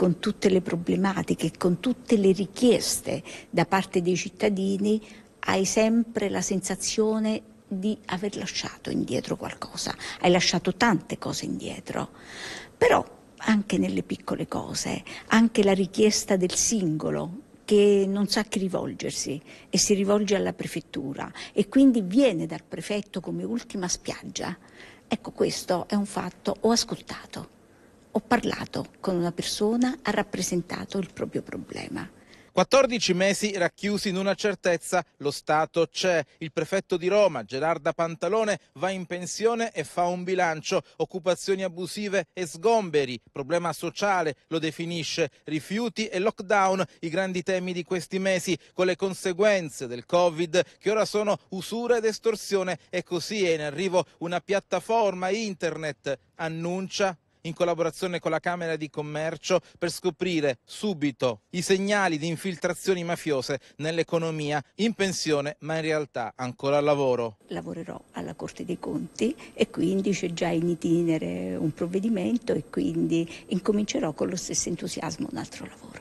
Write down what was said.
con tutte le problematiche, con tutte le richieste da parte dei cittadini, hai sempre la sensazione di aver lasciato indietro qualcosa, hai lasciato tante cose indietro, però anche nelle piccole cose, anche la richiesta del singolo che non sa a chi rivolgersi e si rivolge alla prefettura e quindi viene dal prefetto come ultima spiaggia. Ecco, questo è un fatto, ho ascoltato, ho parlato con una persona, ha rappresentato il proprio problema. 14 mesi racchiusi in una certezza, lo Stato c'è. Il prefetto di Roma, Gerarda Pantalone, va in pensione e fa un bilancio. Occupazioni abusive e sgomberi, problema sociale, lo definisce. Rifiuti e lockdown, i grandi temi di questi mesi, con le conseguenze del Covid che ora sono usura ed estorsione. E così è in arrivo una piattaforma internet. Annuncia in collaborazione con la Camera di Commercio per scoprire subito i segnali di infiltrazioni mafiose nell'economia in pensione ma in realtà ancora al lavoro. Lavorerò alla Corte dei Conti e quindi c'è già in itinere un provvedimento e quindi incomincerò con lo stesso entusiasmo un altro lavoro.